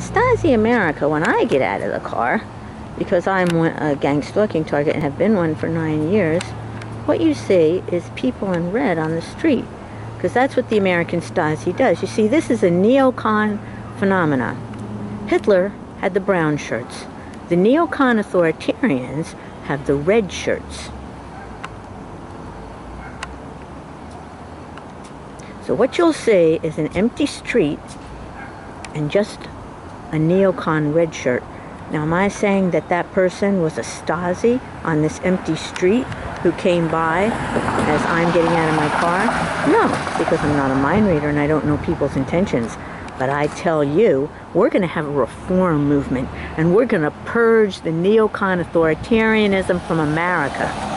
on Stasi America, when I get out of the car, because I'm a gang stalking target and have been one for nine years, what you see is people in red on the street. Because that's what the American Stasi does. You see, this is a neocon phenomenon. Hitler had the brown shirts. The neocon authoritarians have the red shirts. So what you'll see is an empty street and just a neocon red shirt. Now, am I saying that that person was a Stasi on this empty street who came by as I'm getting out of my car? No, because I'm not a mind reader and I don't know people's intentions. But I tell you, we're going to have a reform movement and we're going to purge the neocon authoritarianism from America.